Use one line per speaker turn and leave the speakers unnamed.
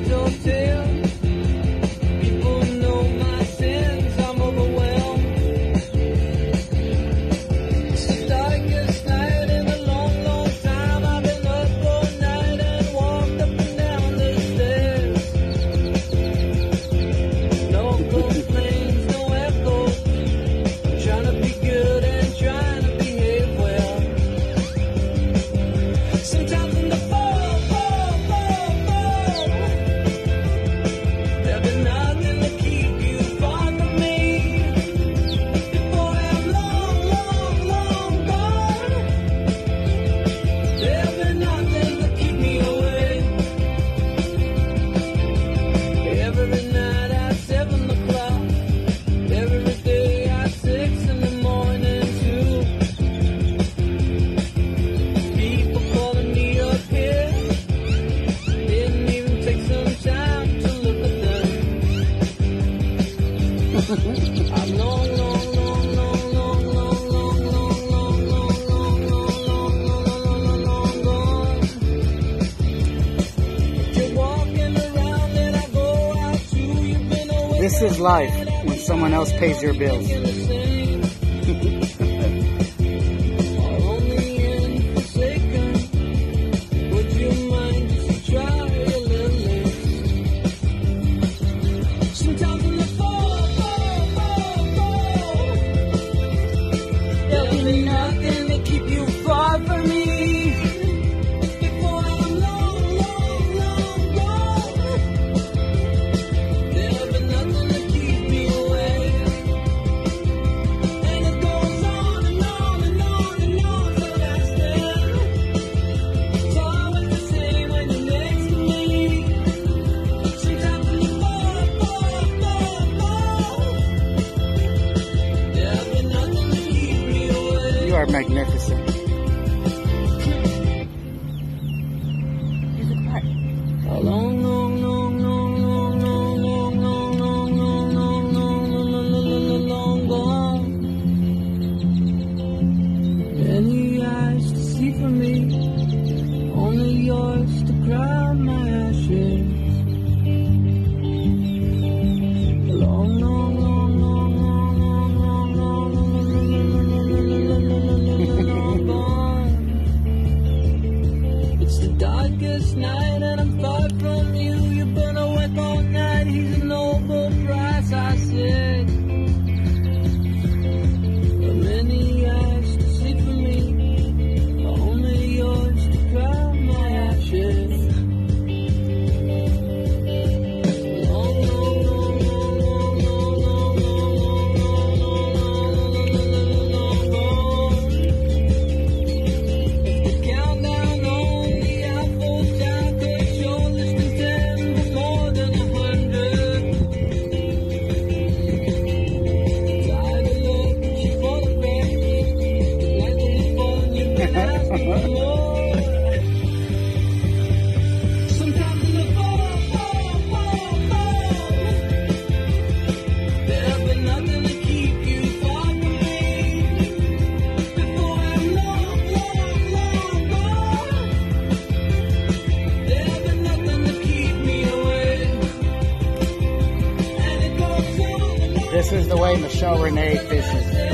don't take This is life when someone else pays your bills. enough. magnificent.
This night.
This is the way Michele Renee fishes.